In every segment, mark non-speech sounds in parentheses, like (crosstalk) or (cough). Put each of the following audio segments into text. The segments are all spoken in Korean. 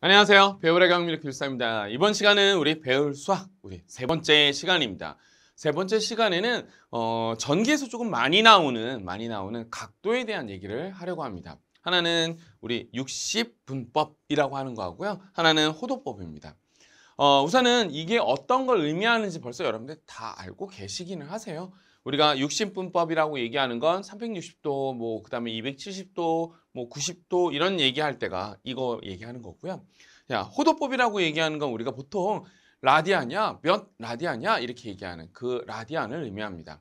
안녕하세요. 배울의 강민혁 교사입니다. 이번 시간은 우리 배울 수학, 우리 세 번째 시간입니다. 세 번째 시간에는 어, 전기에서 조금 많이 나오는 많이 나오는 각도에 대한 얘기를 하려고 합니다. 하나는 우리 60분법이라고 하는 거하고요. 하나는 호도법입니다. 어, 우선은 이게 어떤 걸 의미하는지 벌써 여러분들 다 알고 계시기는 하세요. 우리가 60분법이라고 얘기하는 건 360도, 뭐 그 다음에 270도, 뭐 90도 이런 얘기할 때가 이거 얘기하는 거고요. 야, 호도법이라고 얘기하는 건 우리가 보통 라디안이야, 몇 라디안이야 이렇게 얘기하는 그 라디안을 의미합니다.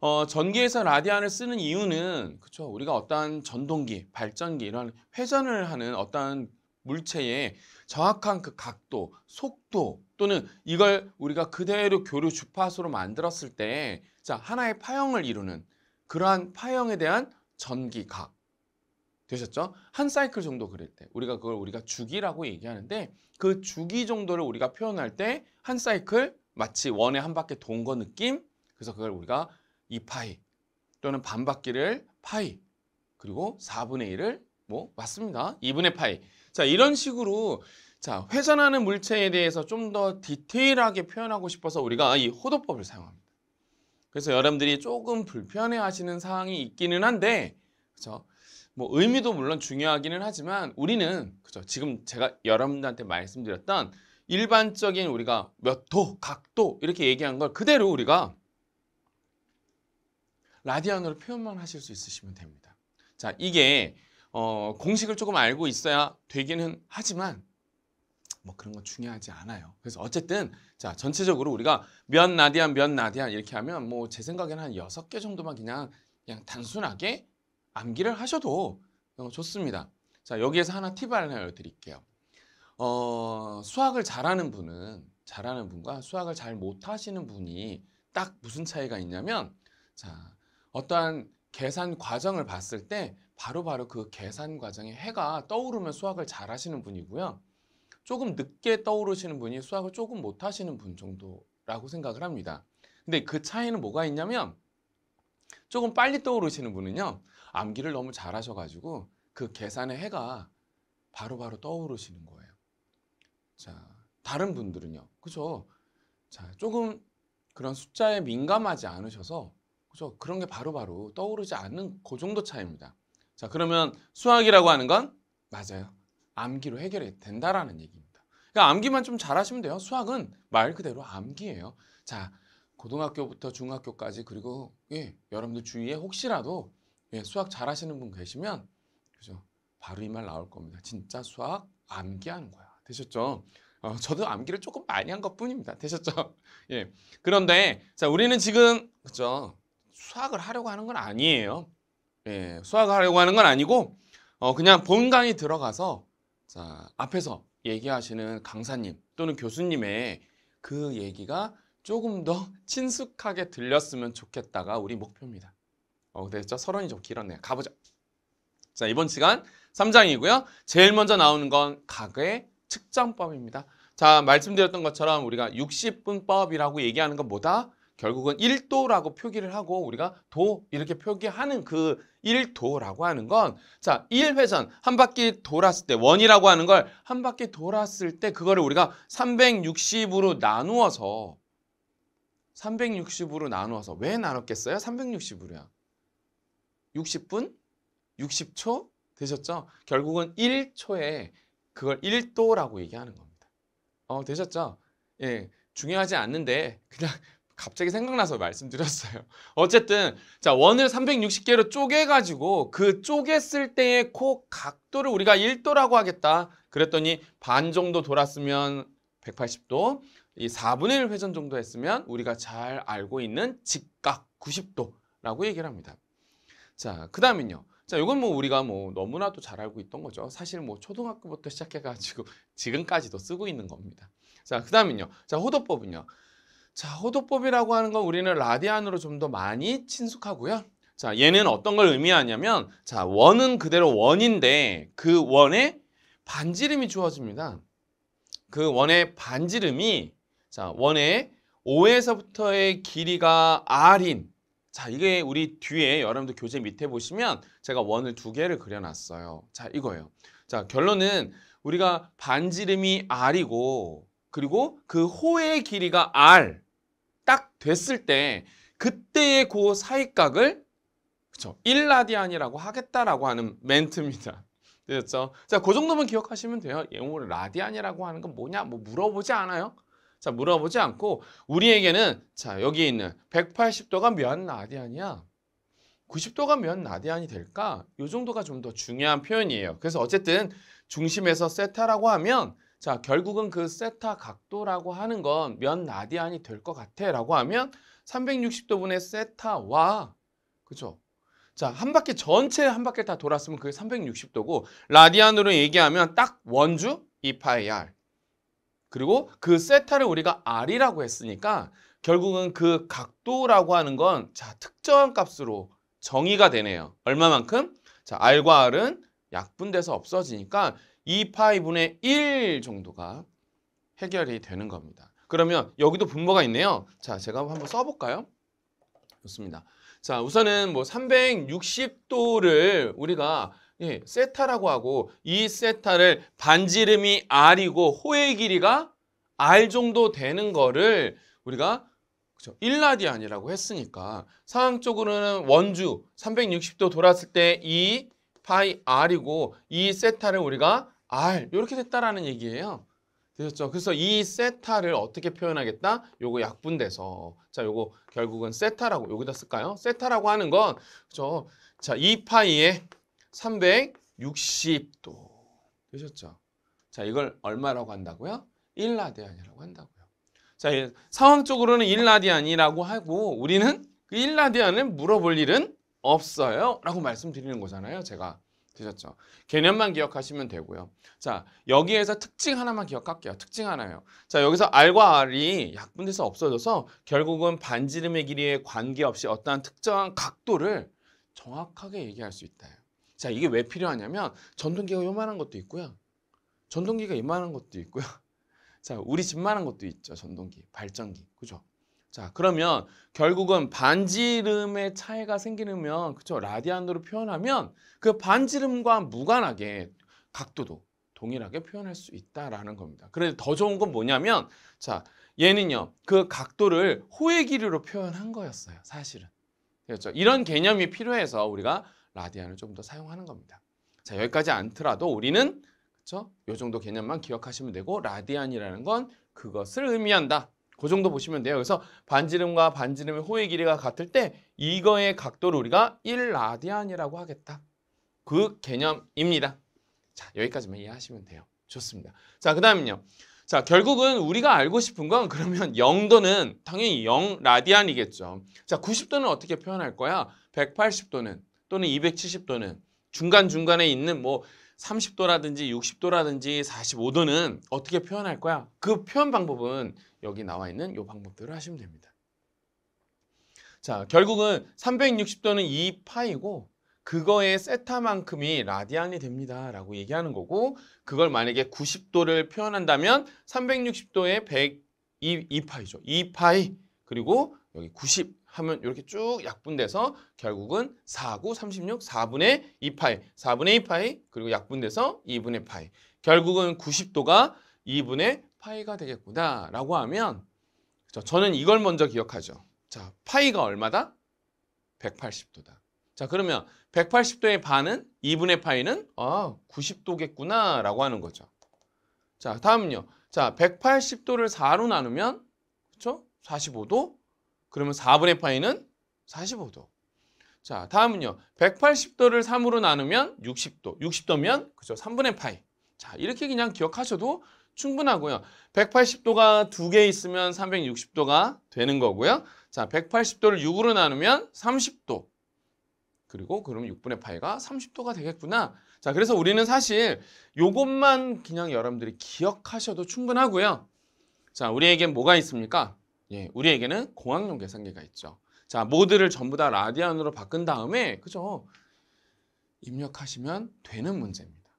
어, 전기에서 라디안을 쓰는 이유는 그렇죠. 우리가 어떠한 전동기, 발전기 이런 회전을 하는 어떠한 물체의 정확한 그 각도, 속도 또는 이걸 우리가 그대로 교류 주파수로 만들었을 때 자, 하나의 파형을 이루는 그러한 파형에 대한 전기각 되셨죠? 한 사이클 정도 그릴 때 우리가 그걸 우리가 주기라고 얘기하는데 그 주기 정도를 우리가 표현할 때 한 사이클 마치 원에 한 바퀴 돈 거 느낌 그래서 그걸 우리가 2파이 또는 반 바퀴를 파이 그리고 4분의 1을 뭐 맞습니다. 2분의 파이 자 이런 식으로 자 회전하는 물체에 대해서 좀 더 디테일하게 표현하고 싶어서 우리가 이 호도법을 사용합니다. 그래서 여러분들이 조금 불편해 하시는 사항이 있기는 한데 그렇죠? 뭐 의미도 물론 중요하기는 하지만 우리는 그죠 지금 제가 여러분들한테 말씀드렸던 일반적인 우리가 몇 도, 각도 이렇게 얘기한 걸 그대로 우리가 라디안으로 표현만 하실 수 있으시면 됩니다. 자 이게 어, 공식을 조금 알고 있어야 되기는 하지만 뭐 그런 거 중요하지 않아요. 그래서 어쨌든 자 전체적으로 우리가 몇 나디안 몇 나디안 이렇게 하면 뭐 제 생각에는 한 여섯 개 정도만 그냥 그냥 단순하게 암기를 하셔도 어, 좋습니다. 자, 여기에서 하나 팁을 하나 드릴게요. 어, 수학을 잘하는 분은 잘하는 분과 수학을 잘 못하시는 분이 딱 무슨 차이가 있냐면 자, 어떠한 계산 과정을 봤을 때 바로바로 바로 그 계산 과정에 해가 떠오르면 수학을 잘하시는 분이고요. 조금 늦게 떠오르시는 분이 수학을 조금 못하시는 분 정도라고 생각을 합니다. 근데 그 차이는 뭐가 있냐면 조금 빨리 떠오르시는 분은요. 암기를 너무 잘하셔가지고 그 계산의 해가 바로바로 바로 떠오르시는 거예요. 자, 다른 분들은요. 그죠? 자, 조금 그런 숫자에 민감하지 않으셔서 그죠? 그런 게 바로바로 바로 떠오르지 않는 그 정도 차이입니다. 자, 그러면 수학이라고 하는 건 맞아요. 암기로 해결이 된다라는 얘기입니다. 그러니까 암기만 좀 잘하시면 돼요. 수학은 말 그대로 암기예요. 자, 고등학교부터 중학교까지 그리고 예, 여러분들 주위에 혹시라도 예, 수학 잘하시는 분 계시면 그죠? 바로 이 말 나올 겁니다. 진짜 수학 암기하는 거야. 되셨죠? 어, 저도 암기를 조금 많이 한 것뿐입니다. 되셨죠? (laughs) 예. 그런데 자 우리는 지금 그죠? 수학을 하려고 하는 건 아니에요. 예, 수학을 하려고 하는 건 아니고 어, 그냥 본강이 들어가서 자 앞에서 얘기하시는 강사님 또는 교수님의 그 얘기가 조금 더 (laughs) 친숙하게 들렸으면 좋겠다가 우리 목표입니다. 어, 됐죠? 서론이 좀 길었네요. 가보죠. 자, 이번 시간 3장이고요. 제일 먼저 나오는 건 각의 측정법입니다. 자, 말씀드렸던 것처럼 우리가 60분법이라고 얘기하는 건 뭐다? 결국은 1도라고 표기를 하고 우리가 도 이렇게 표기하는 그 1도라고 하는 건 자, 1회전 한 바퀴 돌았을 때 원이라고 하는 걸 한 바퀴 돌았을 때 그거를 우리가 360으로 나누어서 360으로 나누어서 왜 나눴겠어요? 360으로요. 60분, 60초 되셨죠? 결국은 1초에 그걸 1도라고 얘기하는 겁니다. 어, 되셨죠? 예, 중요하지 않는데 그냥 (laughs) 갑자기 생각나서 말씀드렸어요. 어쨌든 자 원을 360개로 쪼개가지고 그 쪼갰을 때의 코 각도를 우리가 1도라고 하겠다. 그랬더니 반 정도 돌았으면 180도, 이 4분의 1 회전 정도 했으면 우리가 잘 알고 있는 직각 90도라고 얘기를 합니다. 자, 그 다음은요. 자, 이건 뭐 우리가 뭐 너무나도 잘 알고 있던 거죠. 사실 뭐 초등학교부터 시작해가지고 (laughs) 지금까지도 쓰고 있는 겁니다. 자, 그 다음은요. 자, 호도법은요. 자, 호도법이라고 하는 건 우리는 라디안으로 좀 더 많이 친숙하고요. 자, 얘는 어떤 걸 의미하냐면, 자, 원은 그대로 원인데 그 원에 반지름이 주어집니다. 그 원의 반지름이, 자, 원의 5에서부터의 길이가 R인 자, 이게 우리 뒤에 여러분들 교재 밑에 보시면 제가 원을 두 개를 그려놨어요. 자, 이거예요. 자, 결론은 우리가 반지름이 r이고 그리고 그 호의 길이가 r 딱 됐을 때 그때의 그 사이각을 그쵸 1라디안이라고 하겠다라고 하는 멘트입니다. (laughs) 됐죠? 자, 그 정도만 기억하시면 돼요. 영어로 라디안이라고 하는 건 뭐냐? 뭐 물어보지 않아요. 자, 물어보지 않고 우리에게는 자, 여기 있는 180도가 몇 라디안이야? 90도가 몇 라디안이 될까? 이 정도가 좀 더 중요한 표현이에요. 그래서 어쨌든 중심에서 세타라고 하면 자, 결국은 그 세타 각도라고 하는 건 몇 라디안이 될 것 같아 라고 하면 360도분의 세타와 그죠? 자, 한 바퀴 전체 한 바퀴 다 돌았으면 그게 360도고 라디안으로 얘기하면 딱 원주 2파이 r. 그리고 그 세타를 우리가 r이라고 했으니까 결국은 그 각도라고 하는 건 자, 특정한 값으로 정의가 되네요. 얼마만큼? 자, r과 r은 약분돼서 없어지니까 2파이분의 1 정도가 해결이 되는 겁니다. 그러면 여기도 분모가 있네요. 자, 제가 한번 써볼까요? 좋습니다. 자, 우선은 뭐 360도를 우리가 예, 세타라고 하고 이 세타를 반지름이 r이고 호의 길이가 r 정도 되는 거를 우리가 그죠? 1라디안이라고 했으니까 상황적으로는 원주 360도 돌았을 때 이 파이 r이고 이 세타를 우리가 r 이렇게 됐다라는 얘기예요. 되셨죠? 그래서 이 세타를 어떻게 표현하겠다? 요거 약분돼서 자 요거 결국은 세타라고 여기다 쓸까요? 세타라고 하는 건 그죠? 자, 2파이에 360도 되셨죠? 자, 이걸 얼마라고 한다고요? 1라디안이라고 한다고요. 자, 이 상황적으로는 1라디안이라고 하고 우리는 그 1라디안을 물어볼 일은 없어요. 라고 말씀드리는 거잖아요. 제가. 되셨죠? 개념만 기억하시면 되고요. 자, 여기에서 특징 하나만 기억할게요. 특징 하나요. 자, 여기서 R과 R이 약분돼서 없어져서 결국은 반지름의 길이에 관계없이 어떠한 특정한 각도를 정확하게 얘기할 수 있다. 자, 이게 왜 필요하냐면 전동기가 요만한 것도 있고요. 전동기가 이만한 것도 있고요. (laughs) 자, 우리 집만한 것도 있죠. 전동기, 발전기. 그죠? 자, 그러면 결국은 반지름의 차이가 생기면 그죠? 라디안으로 표현하면 그 반지름과 무관하게 각도도 동일하게 표현할 수 있다라는 겁니다. 그런데 더 좋은 건 뭐냐면 자, 얘는요. 그 각도를 호의 길이로 표현한 거였어요. 사실은. 그렇죠? 이런 개념이 필요해서 우리가 라디안을 좀더 사용하는 겁니다. 자, 여기까지 않더라도 우리는 그렇죠? 요 정도 개념만 기억하시면 되고 라디안이라는 건 그것을 의미한다. 그 정도 보시면 돼요. 그래서 반지름과 반지름의 호의 길이가 같을 때 이거의 각도를 우리가 1라디안이라고 하겠다. 그 개념입니다. 자, 여기까지만 이해하시면 돼요. 좋습니다. 자, 그 다음은요. 자, 결국은 우리가 알고 싶은 건 그러면 0도는 당연히 0 라디안이겠죠. 자, 90도는 어떻게 표현할 거야? 180도는 또는 270도는 중간중간에 있는 뭐 30도라든지 60도라든지 45도는 어떻게 표현할 거야? 그 표현 방법은 여기 나와 있는 이 방법대로 하시면 됩니다. 자, 결국은 360도는 2파이고 그거의 세타만큼이 라디안이 됩니다. 라고 얘기하는 거고 그걸 만약에 90도를 표현한다면 360도의 100, 2, 2파이죠. 2파이 그리고 여기 90 하면 이렇게 쭉 약분돼서 결국은 4, 9, 36, 4분의 2파이, 4분의 2파이 그리고 약분돼서 2분의 파이. 결국은 90도가 2분의 파이가 되겠구나 라고 하면 그렇죠? 저는 이걸 먼저 기억하죠. 자, 파이가 얼마다? 180도다. 자, 그러면 180도의 반은 2분의 파이는 아, 90도겠구나 라고 하는 거죠. 자, 다음은요. 자, 180도를 4로 나누면 그렇죠? 45도. 그러면 4분의 파이는 45도. 자, 다음은요. 180도를 3으로 나누면 60도. 60도면 그죠? 3분의 파이. 자, 이렇게 그냥 기억하셔도 충분하고요. 180도가 두 개 있으면 360도가 되는 거고요. 자, 180도를 6으로 나누면 30도. 그리고 그러면 6분의 파이가 30도가 되겠구나. 자, 그래서 우리는 사실 요것만 그냥 여러분들이 기억하셔도 충분하고요. 자, 우리에겐 뭐가 있습니까? 예, 우리에게는 공학용 계산기가 있죠. 자, 모드를 전부 다 라디안으로 바꾼 다음에 그죠? 입력하시면 되는 문제입니다.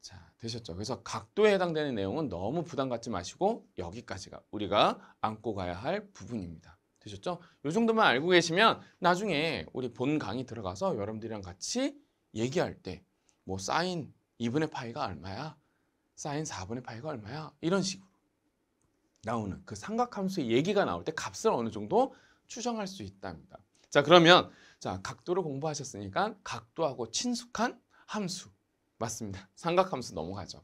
자, 되셨죠? 그래서 각도에 해당되는 내용은 너무 부담 갖지 마시고 여기까지가 우리가 안고 가야 할 부분입니다. 되셨죠? 이 정도만 알고 계시면 나중에 우리 본 강의 들어가서 여러분들이랑 같이 얘기할 때 뭐 사인 2분의 파이가 얼마야? 사인 4분의 파이가 얼마야? 이런 식으로 나오는 그 삼각함수의 얘기가 나올 때 값을 어느 정도 추정할 수 있답니다. 자 그러면 자 각도를 공부하셨으니까 각도하고 친숙한 함수 맞습니다. 삼각함수 넘어가죠.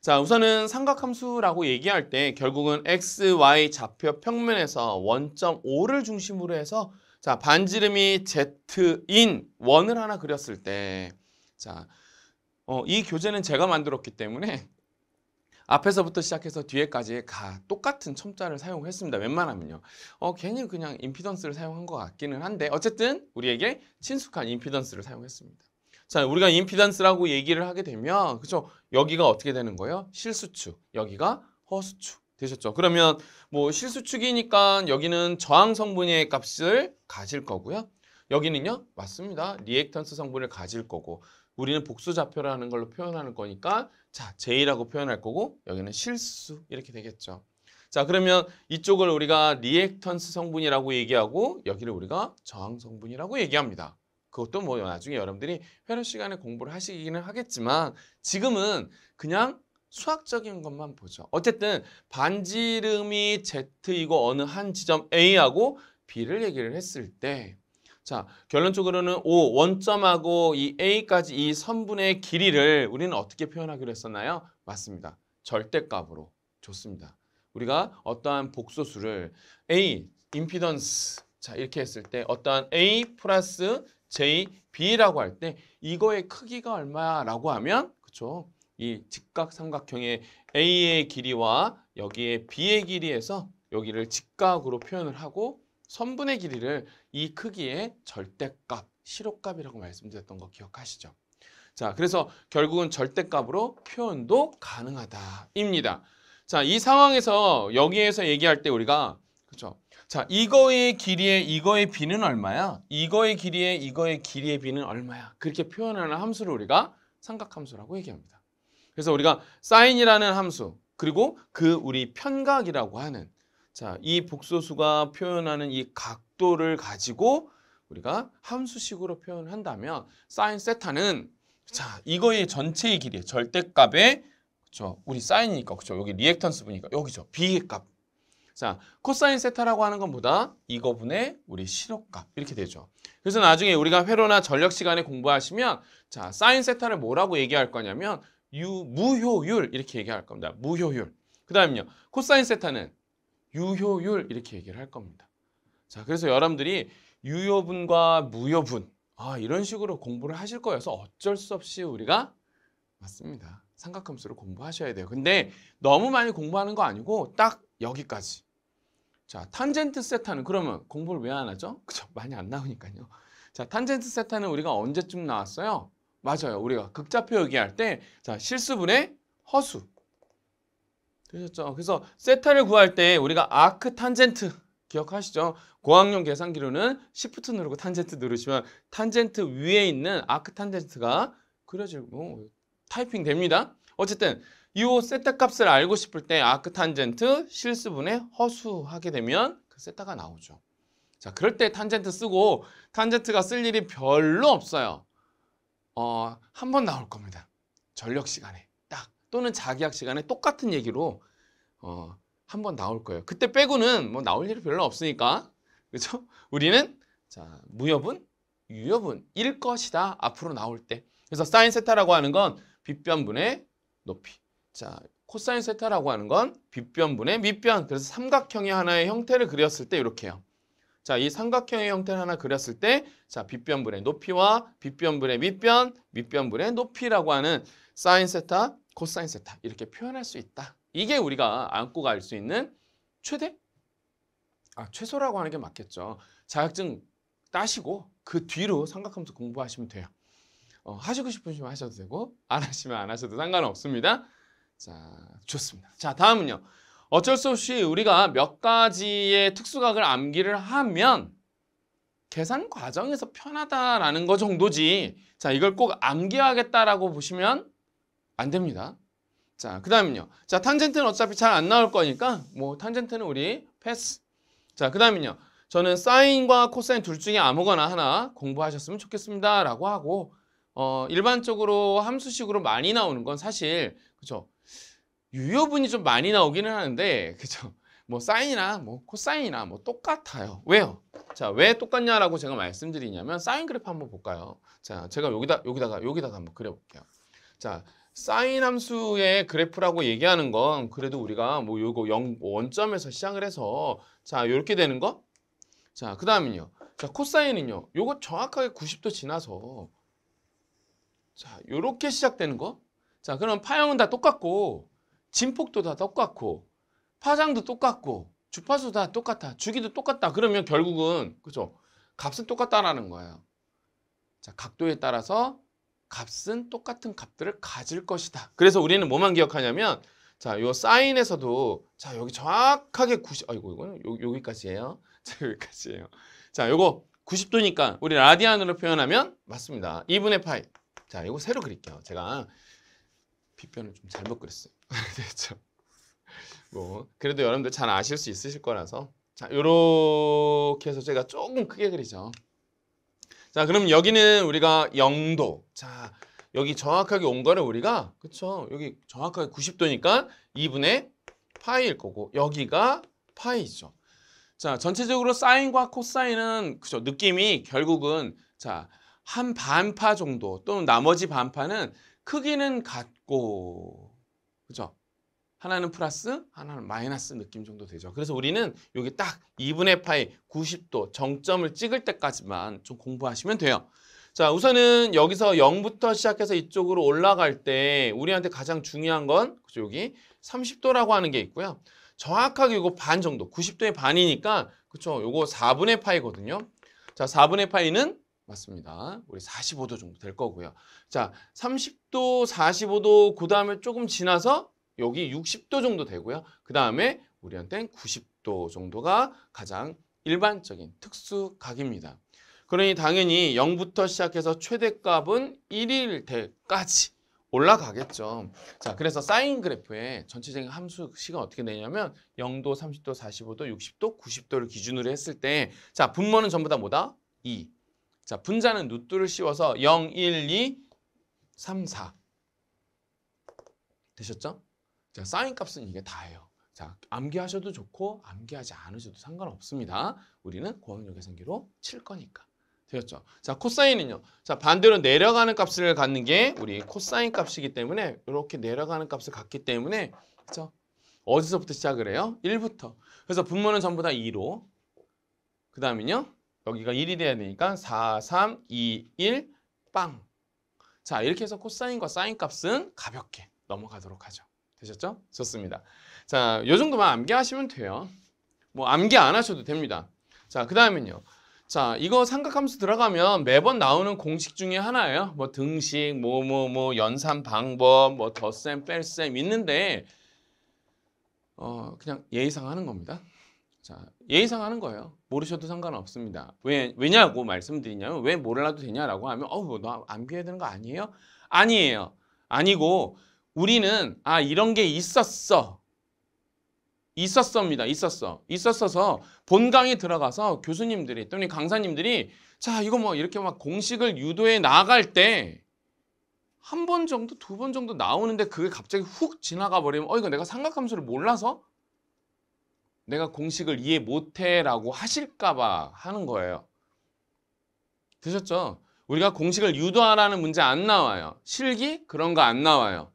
자 우선은 삼각함수라고 얘기할 때 결국은 x, y 좌표 평면에서 원점 O를 중심으로 해서 자 반지름이 z인 원을 하나 그렸을 때자 어, 이 교재는 제가 만들었기 때문에 앞에서부터 시작해서 뒤에까지 다 똑같은 첨자를 사용했습니다. 웬만하면요. 어, 괜히 그냥 임피던스를 사용한 것 같기는 한데 어쨌든 우리에게 친숙한 임피던스를 사용했습니다. 자, 우리가 임피던스라고 얘기를 하게 되면 그죠? 여기가 어떻게 되는 거예요? 실수축, 여기가 허수축 되셨죠? 그러면 뭐 실수축이니까 여기는 저항 성분의 값을 가질 거고요. 여기는요, 맞습니다. 리액턴스 성분을 가질 거고 우리는 복소 좌표라는 걸로 표현하는 거니까 자, J라고 표현할 거고 여기는 실수 이렇게 되겠죠. 자, 그러면 이쪽을 우리가 리액턴스 성분이라고 얘기하고 여기를 우리가 저항 성분이라고 얘기합니다. 그것도 뭐 나중에 여러분들이 회로 시간에 공부를 하시기는 하겠지만 지금은 그냥 수학적인 것만 보죠. 어쨌든 반지름이 Z이고 어느 한 지점 A하고 B를 얘기를 했을 때 자, 결론적으로는 O 원점하고 이 A까지 이 선분의 길이를 우리는 어떻게 표현하기로 했었나요? 맞습니다. 절대값으로. 좋습니다. 우리가 어떠한 복소수를 A, 임피던스 자 이렇게 했을 때 어떠한 A 플러스 J, B라고 할 때 이거의 크기가 얼마라고 하면 그렇죠? 이 직각 삼각형의 A의 길이와 여기에 B의 길이에서 여기를 직각으로 표현을 하고 선분의 길이를 이 크기의 절대값, 시로값이라고 말씀드렸던 거 기억하시죠? 자, 그래서 결국은 절대값으로 표현도 가능하다입니다. 자, 이 상황에서 여기에서 얘기할 때 우리가 그렇죠? 자, 이거의 길이의 이거의 비는 얼마야? 이거의 길이의 이거의 길이의 비는 얼마야? 그렇게 표현하는 함수를 우리가 삼각함수라고 얘기합니다. 그래서 우리가 사인이라는 함수 그리고 그 우리 편각이라고 하는 자, 이 복소수가 표현하는 이 각도를 가지고 우리가 함수식으로 표현한다면 사인 세타는 자, 이거의 전체의 길이 절대값의 그렇죠. 우리 사인이니까 그렇죠. 여기 리액턴스 분이니까 여기죠. B의 값. 자, 코사인 세타라고 하는 것보다 이거분의 우리 실수값 이렇게 되죠. 그래서 나중에 우리가 회로나 전력 시간에 공부하시면 자, 사인 세타를 뭐라고 얘기할 거냐면 유 무효율 이렇게 얘기할 겁니다. 무효율. 그다음요. 코사인 세타는 유효율 이렇게 얘기를 할 겁니다. 자, 그래서 여러분들이 유효분과 무효분 아, 이런 식으로 공부를 하실 거여서 어쩔 수 없이 우리가 맞습니다. 삼각함수를 공부하셔야 돼요. 근데 너무 많이 공부하는 거 아니고 딱 여기까지. 자, 탄젠트 세타는 그러면 공부를 왜 안 하죠? (laughs) 그죠? 많이 안 나오니까요. 자, 탄젠트 세타는 우리가 언제쯤 나왔어요? 맞아요. 우리가 극좌표 얘기할 때 자, 실수분의 허수. 되셨죠? 그래서 세타를 구할 때 우리가 아크 탄젠트 기억하시죠? 공학용 계산기로는 시프트 누르고 탄젠트 누르시면 탄젠트 위에 있는 아크 탄젠트가 그려지고 타이핑 됩니다. 어쨌든 이 세타 값을 알고 싶을 때 아크 탄젠트 실수분의 허수 하게 되면 그 세타가 나오죠. 자, 그럴 때 탄젠트 쓰고 탄젠트가 쓸 일이 별로 없어요. 어, 한 번 나올 겁니다. 전력 시간에 딱 또는 자기학 시간에 똑같은 얘기로 어, 한 번 나올 거예요. 그때 빼고는 뭐 나올 일이 별로 없으니까 그렇죠? (laughs) 우리는 자 무여분, 유여분일 것이다 앞으로 나올 때. 그래서 사인 세타라고 하는 건 빗변분의 높이. 자 코사인 세타라고 하는 건 빗변분의 밑변. 그래서 삼각형의 하나의 형태를 그렸을 때 이렇게요. 자, 이 삼각형의 형태를 하나 그렸을 때, 자, 빗변분의 높이와 빗변분의 밑변, 밑변분의 높이라고 하는 사인 세타, 코사인 세타 이렇게 표현할 수 있다. 이게 우리가 안고 갈 수 있는 최대? 아, 최소라고 하는 게 맞겠죠. 자격증 따시고 그 뒤로 삼각함수 공부하시면 돼요. 어, 하시고 싶으시면 하셔도 되고 안 하시면 안 하셔도 상관없습니다. 자, 좋습니다. 자, 다음은요. 어쩔 수 없이 우리가 몇 가지의 특수각을 암기를 하면 계산 과정에서 편하다라는 거 정도지. 자, 이걸 꼭 암기하겠다라고 보시면 안 됩니다. 자, 그 다음은요. 자, 탄젠트는 어차피 잘 안 나올 거니까 뭐 탄젠트는 우리 패스. 자, 그 다음은요. 저는 사인과 코사인 둘 중에 아무거나 하나 공부하셨으면 좋겠습니다. 라고 하고 어, 일반적으로 함수식으로 많이 나오는 건 사실 그죠 유효분이 좀 많이 나오기는 하는데 그죠 뭐 사인이나 뭐 코사인이나 뭐 똑같아요 왜요 자 왜 똑같냐라고 제가 말씀드리냐면 사인 그래프 한번 볼까요 자 제가 여기다 여기다가 여기다가 한번 그려 볼게요 자 사인 함수의 그래프라고 얘기하는 건 그래도 우리가 뭐 요거 0 원점에서 시작을 해서 자 이렇게 되는 거 자, 그 다음은요. 자, 코사인은요. 요거 정확하게 90도 지나서 자, 요렇게 시작되는 거. 자, 그럼 파형은 다 똑같고 진폭도 다 똑같고 파장도 똑같고 주파수 다 똑같아. 주기도 똑같다. 그러면 결국은 그죠? 값은 똑같다라는 거예요. 자, 각도에 따라서 값은 똑같은 값들을 가질 것이다. 그래서 우리는 뭐만 기억하냐면 자, 요 사인에서도 자, 여기 정확하게 90 아이고 이거는 요, 여기까지예요. (laughs) 자, 여기까지예요. 자, 요거 90도니까 우리 라디안으로 표현하면 맞습니다. 2분의 파이. 자, 이거 새로 그릴게요. 제가 빗변을 좀 잘못 그렸어요. (laughs) 됐죠? 뭐 그래도 여러분들 잘 아실 수 있으실 거라서 자, 요렇게 해서 제가 조금 크게 그리죠. 자, 그럼 여기는 우리가 0도. 자, 여기 정확하게 온 거를 우리가 그쵸? 여기 정확하게 90도니까 2분의 파이일 거고 여기가 파이죠. 자, 전체적으로 사인과 코사인은 그죠? 느낌이 결국은 자, 한 반파 정도 또는 나머지 반파는 크기는 같고 그죠? 하나는 플러스, 하나는 마이너스 느낌 정도 되죠. 그래서 우리는 여기 딱 2분의 파이 90도 정점을 찍을 때까지만 좀 공부하시면 돼요. 자, 우선은 여기서 0부터 시작해서 이쪽으로 올라갈 때 우리한테 가장 중요한 건 그죠? 여기 30도라고 하는 게 있고요. 정확하게 이거 반 정도, 90도의 반이니까 그쵸? 요거 4분의 파이거든요. 자, 4분의 파이는 맞습니다. 우리 45도 정도 될 거고요. 자, 30도, 45도 그 다음에 조금 지나서 여기 60도 정도 되고요. 그 다음에 우리한테는 90도 정도가 가장 일반적인 특수각입니다. 그러니 당연히 0부터 시작해서 최대값은 1일 때까지 올라가겠죠. 자, 그래서 사인 그래프의 전체적인 함수식은 어떻게 되냐면 0도, 30도, 45도, 60도, 90도를 기준으로 했을 때 자, 분모는 전부 다 뭐다? 2. 자, 분자는 루트를 씌워서 0, 1, 2, 3, 4. 되셨죠? 자, 사인 값은 이게 다예요. 자, 암기하셔도 좋고 암기하지 않으셔도 상관없습니다. 우리는 고학력 계산기로 칠 거니까. 되었죠. 자, 코사인은요. 자, 반대로 내려가는 값을 갖는 게 우리 코사인 값이기 때문에 이렇게 내려가는 값을 갖기 때문에 그렇죠? 어디서부터 시작을 해요? 1부터. 그래서 분모는 전부 다 2로. 그 다음은요. 여기가 1이 돼야 되니까 4, 3, 2, 1, 빵. 자, 이렇게 해서 코사인과 사인 값은 가볍게 넘어가도록 하죠. 되셨죠? 좋습니다. 자, 요 정도만 암기하시면 돼요. 뭐 암기 안 하셔도 됩니다. 자, 그 다음은요. 자, 이거 삼각함수 들어가면 매번 나오는 공식 중에 하나예요. 뭐 등식, 뭐 뭐 뭐 연산 방법, 뭐 덧셈, 뺄셈 있는데 어, 그냥 예의상 하는 겁니다. 자, 예의상 하는 거예요. 모르셔도 상관없습니다. 왜 왜냐고 말씀드리냐면 왜 몰라도 되냐라고 하면 어우, 뭐너 암기해야 되는 거 아니에요? 아니에요. 아니고 우리는 아 이런 게 있었어. 있었습니다. 있었어. 있었어서 본강에 들어가서 교수님들이 또는 강사님들이 자 이거 뭐 이렇게 막 공식을 유도해 나갈 때 한 번 정도 두 번 정도 나오는데 그게 갑자기 훅 지나가 버리면 어 이거 내가 삼각함수를 몰라서 내가 공식을 이해 못해라고 하실까봐 하는 거예요. 되셨죠? 우리가 공식을 유도하라는 문제 안 나와요. 실기 그런 거 안 나와요.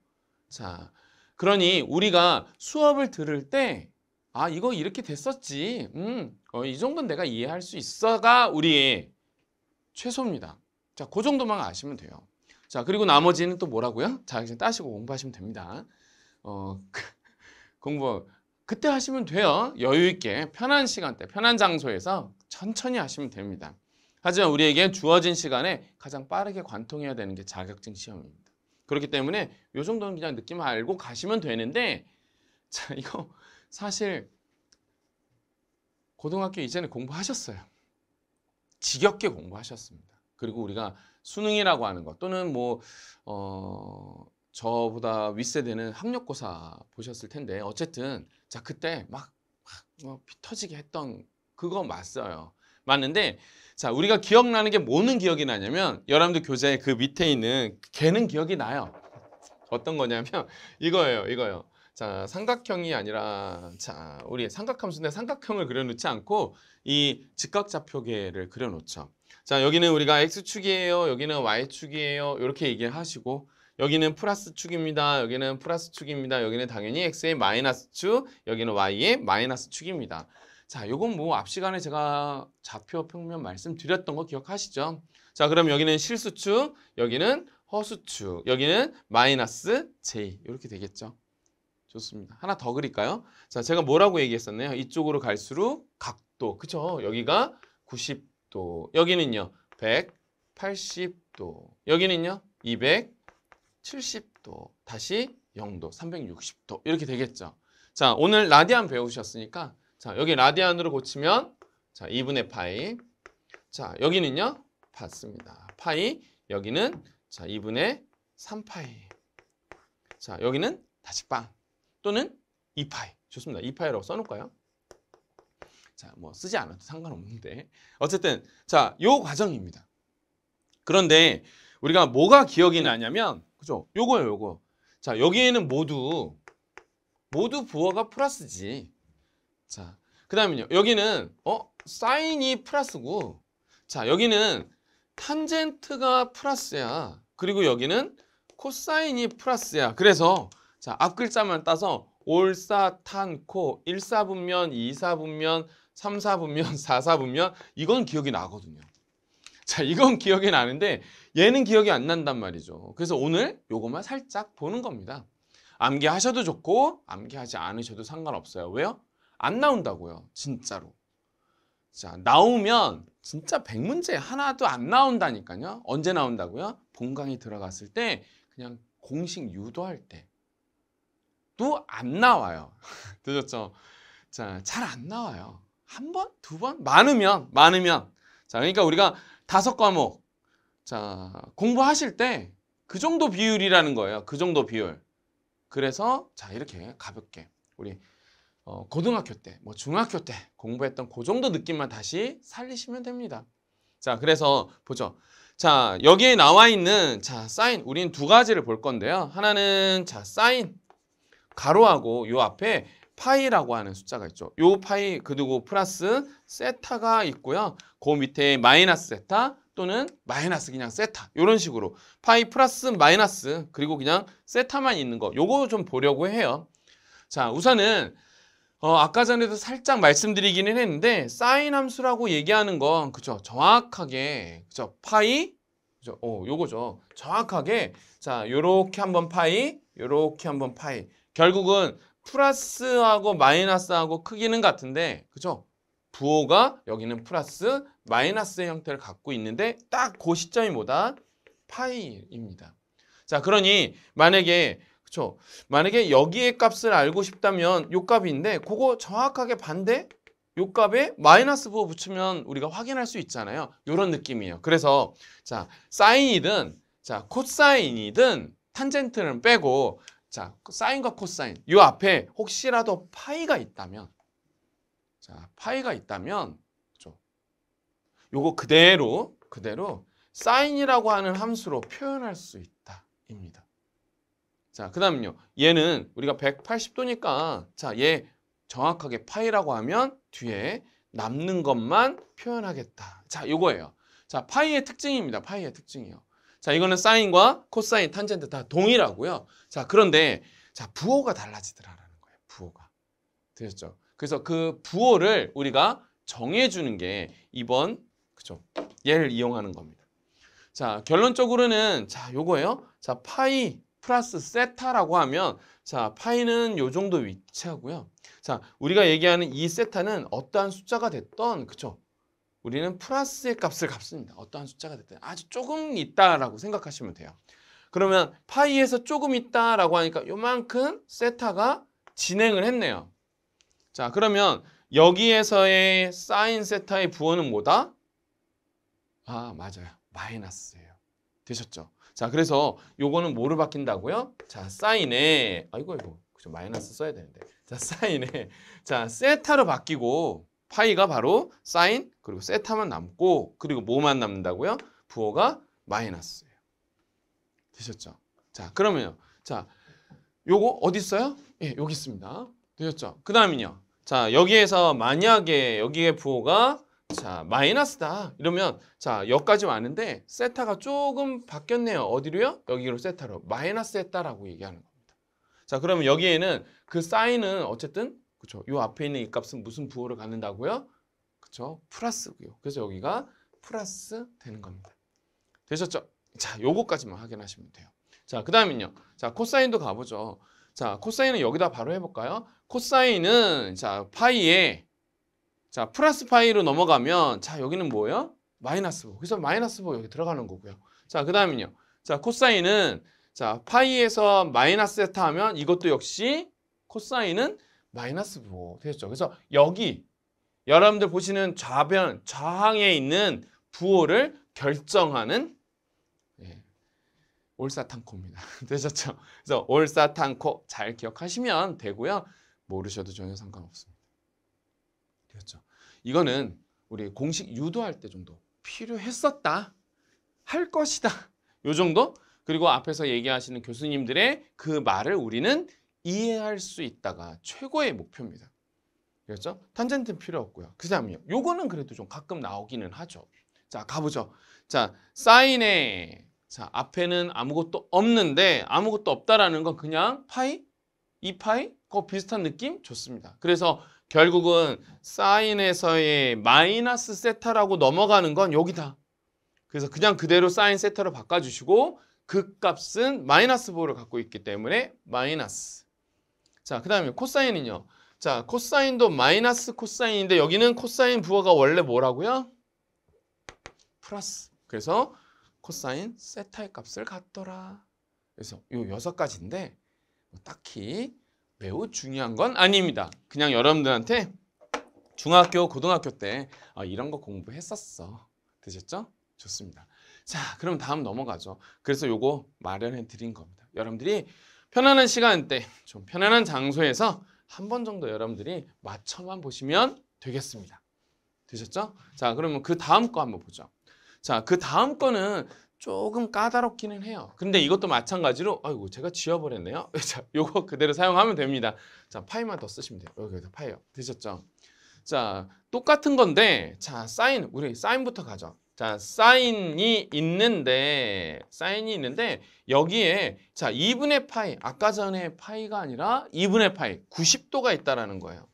자, 그러니 우리가 수업을 들을 때 아, 이거 이렇게 됐었지. 음, 어, 이 정도는 내가 이해할 수 있어가 우리의 최소입니다. 자, 그 정도만 아시면 돼요. 자, 그리고 나머지는 또 뭐라고요? 자격증 따시고 공부하시면 됩니다. 어, (laughs) 공부 그때 하시면 돼요. 여유 있게 편한 시간대, 편한 장소에서 천천히 하시면 됩니다. 하지만 우리에게 주어진 시간에 가장 빠르게 관통해야 되는 게 자격증 시험입니다. 그렇기 때문에 이 정도는 그냥 느낌 알고 가시면 되는데 (laughs) 자, 이거 사실 고등학교 이전에 공부하셨어요. 지겹게 공부하셨습니다. 그리고 우리가 수능이라고 하는 것 또는 뭐 어, 저보다 윗세대는 학력고사 보셨을 텐데 어쨌든 자 그때 막, 막 뭐, 피 터지게 했던 그거 맞어요. 맞는데 자 우리가 기억나는 게 뭐는 기억이 나냐면 여러분들 교재에 그 밑에 있는 걔는 기억이 나요. 어떤 거냐면 (laughs) 이거예요, 이거요. 자 삼각형이 아니라 자 우리 삼각함수인데 삼각형을 그려놓지 않고 이 직각좌표계를 그려놓죠. 자 여기는 우리가 x축이에요, 여기는 y축이에요 이렇게 얘기하시고 여기는 플러스 축입니다. 여기는 플러스 축입니다. 여기는 당연히 x의 마이너스 축, 여기는 y의 마이너스 축입니다. 자, 요건 뭐 앞 시간에 제가 좌표 평면 말씀드렸던 거 기억하시죠? 자, 그럼 여기는 실수축, 여기는 허수축, 여기는 마이너스 j 이렇게 되겠죠? 좋습니다. 하나 더 그릴까요? 자, 제가 뭐라고 얘기했었나요? 이쪽으로 갈수록 각도, 그쵸? 여기가 90도, 여기는요 180도, 여기는요 270도, 다시 0도, 360도 이렇게 되겠죠? 자, 오늘 라디안 배우셨으니까 자, 여기 라디안으로 고치면 자, 2분의 파이. 자, 여기는요. 받습니다. 파이. 여기는 자, 2분의 3파이. 자, 여기는 다시 빵. 또는 2파이. 좋습니다. 2파이라고 써 놓을까요? 자, 뭐 쓰지 않아도 상관없는데. 어쨌든 자, 요 과정입니다. 그런데 우리가 뭐가 기억이 나냐면 그죠? 요거예요, 요거. 자, 여기에는 모두 모두 부호가 플러스지. 자, 그 다음에요. 여기는, 어? 사인이 플러스고, 자, 여기는 탄젠트가 플러스야. 그리고 여기는 코사인이 플러스야. 그래서, 자, 앞 글자만 따서 올사탄코, 1사분면, 2사분면, 3사분면, 4사분면, (laughs) 이건 기억이 나거든요. 자, 이건 기억이 나는데, 얘는 기억이 안 난단 말이죠. 그래서 오늘 요것만 살짝 보는 겁니다. 암기하셔도 좋고, 암기하지 않으셔도 상관없어요. 왜요? 안 나온다고요. 진짜로. 자, 나오면 진짜 100문제 하나도 안 나온다니까요. 언제 나온다고요? 본강이 들어갔을 때 그냥 공식 유도할 때. 또 안 나와요. (laughs) 들었죠? 자, 잘 안 나와요. 한 번, 두 번? 많으면, 많으면. 자, 그러니까 우리가 다섯 과목. 자, 공부하실 때 그 정도 비율이라는 거예요. 그 정도 비율. 그래서 자, 이렇게 가볍게 우리 어, 고등학교 때, 뭐 중학교 때 공부했던 그 정도 느낌만 다시 살리시면 됩니다. 자, 그래서 보죠. 자, 여기에 나와 있는 자, 사인 우린 두 가지를 볼 건데요. 하나는 자, 사인 가로하고 요 앞에 파이라고 하는 숫자가 있죠. 요 파이 그리고 플러스 세타가 있고요. 그 밑에 마이너스 세타 또는 마이너스 그냥 세타 이런 식으로 파이 플러스 마이너스 그리고 그냥 세타만 있는 거 요거 좀 보려고 해요. 자, 우선은 어, 아까 전에도 살짝 말씀드리기는 했는데 사인 함수라고 얘기하는 건 그죠 정확하게 그죠 파이 그죠 어 요거죠. 정확하게 자 요렇게 한번 파이 요렇게 한번 파이. 결국은 플러스하고 마이너스하고 크기는 같은데 그죠 부호가 여기는 플러스 마이너스의 형태를 갖고 있는데 딱 그 시점이 뭐다? 파이입니다. 자 그러니 만약에 그렇죠. 만약에 여기의 값을 알고 싶다면 요 값인데 그거 정확하게 반대 요 값에 마이너스 부호 붙이면 우리가 확인할 수 있잖아요. 요런 느낌이에요. 그래서 자, 사인이든 자, 코사인이든 탄젠트는 빼고 자, 사인과 코사인 요 앞에 혹시라도 파이가 있다면 자, 파이가 있다면. 요거 그대로 그대로 사인이라고 하는 함수로 표현할 수 있다입니다. 자, 그 다음요. 얘는 우리가 180도니까 자, 얘 정확하게 파이라고 하면 뒤에 남는 것만 표현하겠다. 자, 요거예요. 자, 파이의 특징입니다. 파이의 특징이요. 자, 이거는 사인과 코사인, 탄젠트 다 동일하고요. 자, 그런데 자, 부호가 달라지더라는 거예요. 부호가. 되셨죠? 그래서 그 부호를 우리가 정해주는 게 이번 그죠? 얘를 이용하는 겁니다. 자, 결론적으로는 자, 요거예요. 자, 파이 플러스 세타라고 하면 자 파이는 요 정도 위치하고요. 자 우리가 얘기하는 이 세타는 어떠한 숫자가 됐던 그쵸? 우리는 플러스의 값을 값습니다. 어떠한 숫자가 됐든 아주 조금 있다라고 생각하시면 돼요. 그러면 파이에서 조금 있다라고 하니까 요만큼 세타가 진행을 했네요. 자 그러면 여기에서의 사인 세타의 부호는 뭐다? 아 맞아요. 마이너스예요. 되셨죠? 자, 그래서 요거는 뭐로 바뀐다고요? 자, 사인에 아이고 아이고. 그죠? 마이너스 써야 되는데. 자, 사인에 자, 세타로 바뀌고 파이가 바로 사인 그리고 세타만 남고 그리고 뭐만 남는다고요? 부호가 마이너스예요. 되셨죠? 자, 그러면요. 자, 요거 어디 있어요? 예, 여기 있습니다. 되셨죠? 그 다음은요. 자, 여기에서 만약에 여기에 부호가 자, 마이너스다. 이러면 자, 여기까지 왔는데 세타가 조금 바뀌었네요. 어디로요? 여기로 세타로. 마이너스 했다라고 얘기하는 겁니다. 자, 그러면 여기에는 그 사인은 어쨌든 그렇죠. 요 앞에 있는 이 값은 무슨 부호를 갖는다고요? 그렇죠? 플러스고요. 그래서 여기가 플러스 되는 겁니다. 되셨죠? 자, 요거까지만 확인하시면 돼요. 자, 그 다음은요. 자, 코사인도 가보죠. 자, 코사인은 여기다 바로 해볼까요? 코사인은 자 파이에 자 플러스 파이로 넘어가면 자 여기는 뭐예요? 마이너스 부호. 그래서 마이너스 부호 여기 들어가는 거고요. 자, 그 다음은요. 자, 코사인은 자 파이에서 마이너스 세타 하면 이것도 역시 코사인은 마이너스 부호 되셨죠? 그래서 여기 여러분들 보시는 좌변 좌항에 있는 부호를 결정하는 예, 올사탕코입니다. (laughs) 되셨죠? 그래서 올사탕코 잘 기억하시면 되고요. 모르셔도 전혀 상관없습니다. 되었죠? 이거는 우리 공식 유도할 때 정도 필요했었다. 할 것이다. 요 정도? 그리고 앞에서 얘기하시는 교수님들의 그 말을 우리는 이해할 수 있다가 최고의 목표입니다. 그렇죠? 탄젠트는 필요 없고요. 그 다음이요. 요거는 그래도 좀 가끔 나오기는 하죠. 자, 가보죠. 자, 사인에 자, 앞에는 아무것도 없는데 아무것도 없다라는 건 그냥 파이? 이 파이? 그 비슷한 느낌? 좋습니다. 그래서 결국은 사인에서의 마이너스 세타라고 넘어가는 건 여기다. 그래서 그냥 그대로 사인 세타로 바꿔주시고 그 값은 마이너스 부호를 갖고 있기 때문에 마이너스. 자, 그 다음에 코사인은요. 자, 코사인도 마이너스 코사인인데 여기는 코사인 부호가 원래 뭐라고요? 플러스. 그래서 코사인 세타의 값을 갖더라. 그래서 요 여섯 가지인데 뭐 딱히 매우 중요한 건 아닙니다. 그냥 여러분들한테 중학교, 고등학교 때 아, 이런 거 공부했었어. 되셨죠? 좋습니다. 자, 그럼 다음 넘어가죠. 그래서 요거 마련해 드린 겁니다. 여러분들이 편안한 시간대, 좀 편안한 장소에서 한 번 정도 여러분들이 맞춰만 보시면 되겠습니다. 되셨죠? 자, 그러면 그 다음 거 한번 보죠. 자, 그 다음 거는 조금 까다롭기는 해요. 근데 이것도 마찬가지로 아이고 제가 지워버렸네요. (laughs) 자, 요거 그대로 사용하면 됩니다. 자, 파이만 더 쓰시면 돼요. 여기서 파이요. 되셨죠? 자, 똑같은 건데 자, 사인 우리 사인부터 가죠. 자, 사인이 있는데 사인이 있는데 여기에 자, 2분의 파이 아까 전에 파이가 아니라 2분의 파이 90도가 있다라는 거예요.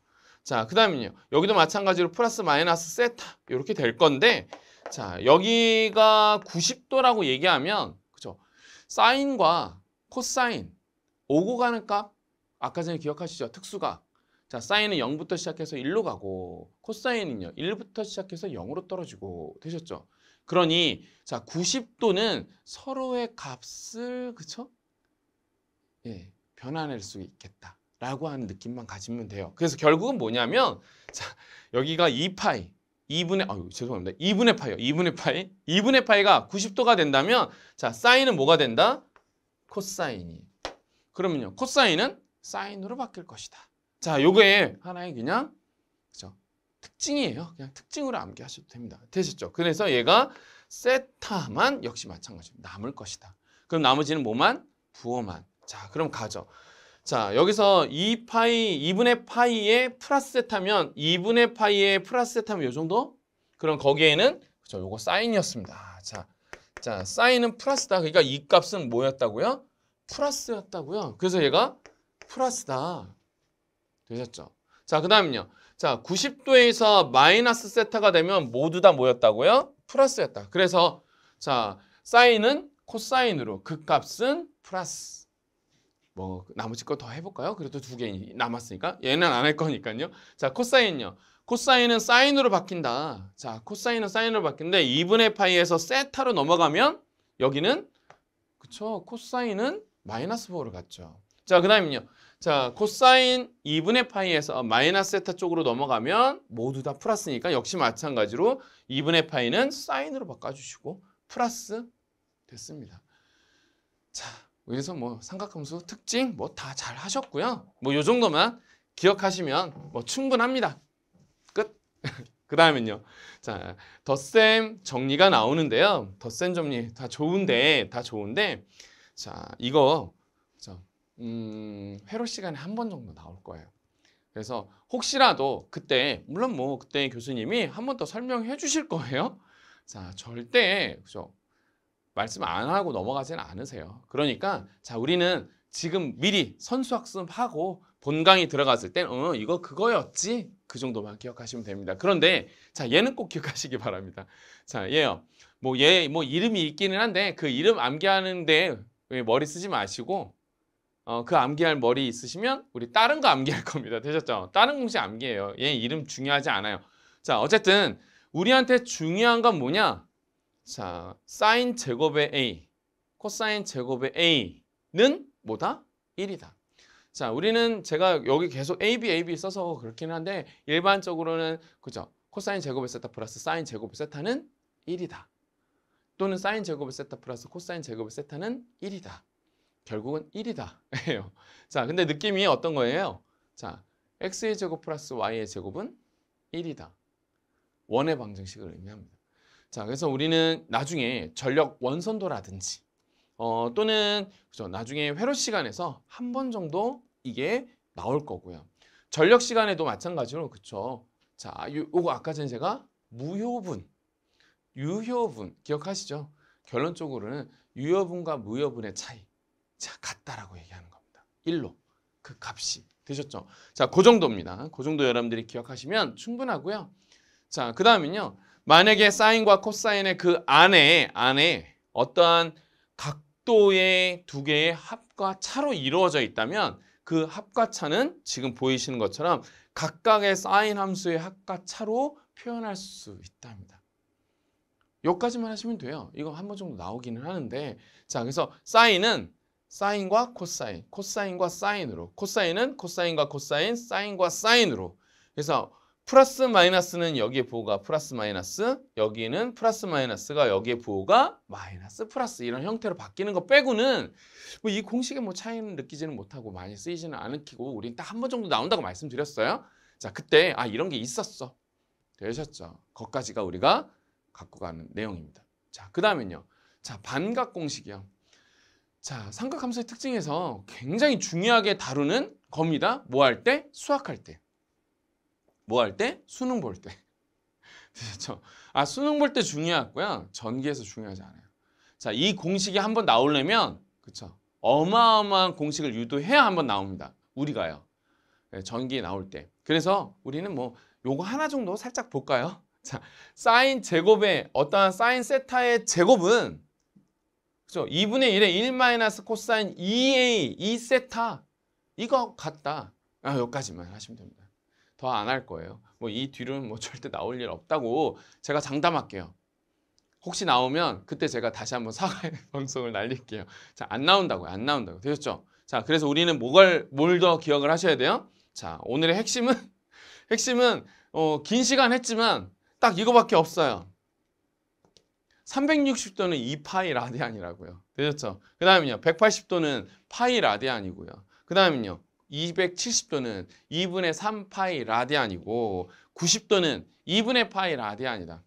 자, 그다음에요. 여기도 마찬가지로 플러스 마이너스 세타 이렇게 될 건데 자, 여기가 90도라고 얘기하면 그죠? 사인과 코사인 오고 가는 값 아까 전에 기억하시죠? 특수가 자, 사인은 0부터 시작해서 1로 가고 코사인은요. 1부터 시작해서 0으로 떨어지고 되셨죠? 그러니 자, 90도는 서로의 값을 그쵸? 예, 변화낼 수 있겠다. 라고 하는 느낌만 가지면 돼요. 그래서 결국은 뭐냐면 자, 여기가 2파이 2분의 아유 죄송합니다. 2분의 파이요. 2분의 파이. 2분의 파이가 90도가 된다면 자, 사인은 뭐가 된다? 코사인이. 그러면요. 코사인은 사인으로 바뀔 것이다. 자, 요거에 하나의 그냥 그죠? 특징이에요. 그냥 특징으로 암기하셔도 됩니다. 되셨죠? 그래서 얘가 세타만 역시 마찬가지로 남을 것이다. 그럼 나머지는 뭐만? 부호만. 자, 그럼 가죠. 자, 여기서 2파이, 2분의 파이에 플러스 세타면 2분의 파이에 플러스 세타면 요 정도? 그럼 거기에는 그죠? 요거 사인이었습니다. 자, 자, 사인은 플러스다. 그러니까 이 값은 뭐였다고요? 플러스였다고요. 그래서 얘가 플러스다. 되셨죠? 자, 그 다음은요. 자, 90도에서 마이너스 세타가 되면 모두 다 뭐였다고요? 플러스였다. 그래서 자, 사인은 코사인으로 그 값은 플러스. 뭐 나머지 거 더 해볼까요? 그래도 두 개 남았으니까 얘는 안 할 거니까요. 자 코사인요. 코사인은 사인으로 바뀐다. 자 코사인은 사인으로 바뀌는데 2분의 파이에서 세타로 넘어가면 여기는 그쵸 코사인은 마이너스 4를 갖죠. 자 그다음은요. 자 코사인 2분의 파이에서 마이너스 세타 쪽으로 넘어가면 모두 다 플러스니까 역시 마찬가지로 2분의 파이는 사인으로 바꿔주시고 플러스 됐습니다. 자 그래서 뭐 삼각함수 특징 뭐 다 잘 하셨고요. 뭐 요 정도만 기억하시면 뭐 충분합니다. 끝. (laughs) 그 다음엔요. 자, 덧셈 정리가 나오는데요. 덧셈 정리 다 좋은데, 다 좋은데, 자, 이거, 자, 음, 회로 시간에 한 번 정도 나올 거예요. 그래서 혹시라도 그때, 물론 뭐 그때 교수님이 한 번 더 설명해 주실 거예요. 자, 절대, 그죠? 말씀 안 하고 넘어가지는 않으세요. 그러니까, 자, 우리는 지금 미리 선수 학습하고 본 강의 들어갔을 땐, 어, 이거 그거였지? 그 정도만 기억하시면 됩니다. 그런데, 자, 얘는 꼭 기억하시기 바랍니다. 자, 얘요. 뭐, 얘, 뭐, 이름이 있기는 한데, 그 이름 암기하는데 왜 머리 쓰지 마시고, 어, 그 암기할 머리 있으시면, 우리 다른 거 암기할 겁니다. 되셨죠? 다른 공식 암기해요. 얘 이름 중요하지 않아요. 자, 어쨌든, 우리한테 중요한 건 뭐냐? 자, 사인 제곱의 A, 코사인 제곱의 A는 뭐다? 1이다. 자, 우리는 제가 여기 계속 A, B, A, B 써서 그렇긴 한데 일반적으로는 그죠? 코사인 제곱의 세타 플러스 사인 제곱의 세타는 1이다. 또는 사인 제곱의 세타 플러스 코사인 제곱의 세타는 1이다. 결국은 1이다. (laughs) 예요. 자, 근데 느낌이 어떤 거예요? 자, x의 제곱 플러스 y의 제곱은 1이다. 원의 방정식을 의미합니다. 자, 그래서 우리는 나중에 전력 원선도라든지 어, 또는 그죠, 나중에 회로 시간에서 한 번 정도 이게 나올 거고요. 전력 시간에도 마찬가지로 그쵸. 자, 요, 요거 아까 전에 제가 무효분, 유효분 기억하시죠? 결론적으로는 유효분과 무효분의 차이. 자, 같다라고 얘기하는 겁니다. 1로 그 값이 되셨죠? 자, 그 정도입니다. 그 정도 여러분들이 기억하시면 충분하고요. 자, 그 다음은요. 만약에 사인과 코사인의 그 안에 안에 어떠한 각도의 두 개의 합과 차로 이루어져 있다면 그 합과 차는 지금 보이시는 것처럼 각각의 사인 함수의 합과 차로 표현할 수 있답니다. 여기까지만 하시면 돼요. 이거 한 번 정도 나오기는 하는데 자 그래서 사인은 사인과 코사인, 코사인과 사인으로 코사인은 코사인과 코사인, 사인과 사인으로 그래서 플러스 마이너스는 여기에 부호가 플러스 마이너스 여기는 플러스 마이너스가 여기에 부호가 마이너스 플러스 이런 형태로 바뀌는 거 빼고는 뭐 이 공식에 뭐 차이는 느끼지는 못하고 많이 쓰이지는 않기고 우린 딱 한 번 정도 나온다고 말씀드렸어요. 자 그때 아 이런 게 있었어. 되셨죠? 거까지가 우리가 갖고 가는 내용입니다. 자 그 다음엔요. 자 반각 공식이요. 자 삼각함수의 특징에서 굉장히 중요하게 다루는 겁니다. 뭐 할 때? 수학할 때 뭐 할 때? 수능 볼 때. (laughs) 그렇죠? 아, 수능 볼 때 중요하고요. 전기에서 중요하지 않아요. 자, 이 공식이 한번 나오려면 그렇죠? 어마어마한 공식을 유도해야 한번 나옵니다. 우리가요. 네, 전기에 나올 때. 그래서 우리는 뭐 요거 하나 정도 살짝 볼까요? (laughs) 자, 사인 제곱의 어떠한 사인 세타의 제곱은 그죠? 2분의 1의 1 마이너스 코사인 2a 2세타 이거 같다. 아, 여기까지만 하시면 됩니다. 더 안 할 거예요. 뭐 이 뒤로는 뭐 (laughs) 절대 나올 일 없다고 제가 장담할게요. 혹시 나오면 그때 제가 다시 한번 사과의 (laughs) 방송을 날릴게요. 자, 안 나온다고요. 안 나온다고. 되셨죠? 자, 그래서 우리는 뭘 더 기억을 하셔야 돼요? 자, 오늘의 핵심은 (laughs) 핵심은 어, 긴 시간 했지만 딱 이거밖에 없어요. 360도는 2파이 라디안이라고요. 되셨죠? 그 다음은요. 180도는 파이 라디안이고요. 그 다음은요. 270도는 2분의 3파이 라디안이고 90도는 2분의 파이 라디안이다.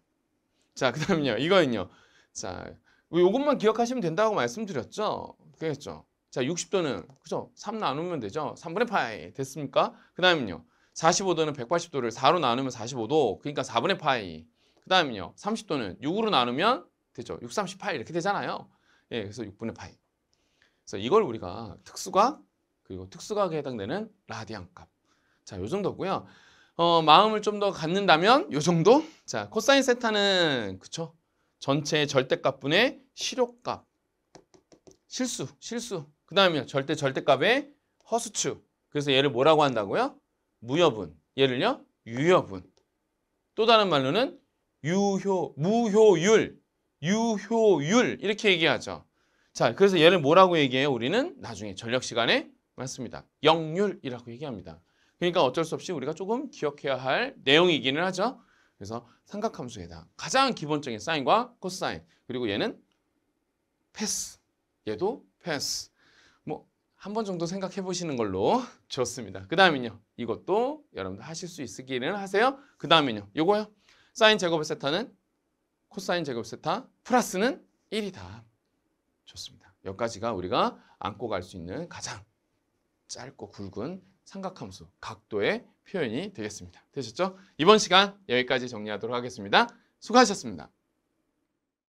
자, 그 다음은요. 이거는요. 자, 요것만 기억하시면 된다고 말씀드렸죠? 그랬죠? 자, 60도는 그죠? 3 나누면 되죠? 3분의 파이 됐습니까? 그 다음은요. 45도는 180도를 4로 나누면 45도. 그러니까 4분의 파이. 그 다음은요. 30도는 6으로 나누면 되죠? 6, 30 파이 이렇게 되잖아요. 예, 그래서 6분의 파이. 그래서 이걸 우리가 특수각 그리고 특수각에 해당되는 라디안 값. 자, 요 정도고요. 어, 마음을 좀 더 갖는다면 요 정도? 자, 코사인 세타는 그쵸? 전체의 절대값분의 실효값. 실수, 실수. 그 다음에 절대 절대값의 허수축. 그래서 얘를 뭐라고 한다고요? 무여분. 얘를요? 유여분. 또 다른 말로는 유효, 무효율, 유효율 이렇게 얘기하죠. 자, 그래서 얘를 뭐라고 얘기해요? 우리는 나중에 전력 시간에 맞습니다. 영률이라고 얘기합니다. 그러니까 어쩔 수 없이 우리가 조금 기억해야 할 내용이기는 하죠. 그래서 삼각함수에다 가장 기본적인 사인과 코사인 그리고 얘는 패스 얘도 패스 뭐 한 번 정도 생각해 보시는 걸로 (laughs) 좋습니다. 그 다음은요. 이것도 여러분들 하실 수 있기는 하세요. 그 다음은요. 요거요. 사인 제곱의 세타는 코사인 제곱 세타 플러스는 1이다. 좋습니다. 여기까지가 우리가 안고 갈 수 있는 가장 짧고 굵은 삼각함수 각도의 표현이 되겠습니다. 되셨죠? 이번 시간 여기까지 정리하도록 하겠습니다. 수고하셨습니다.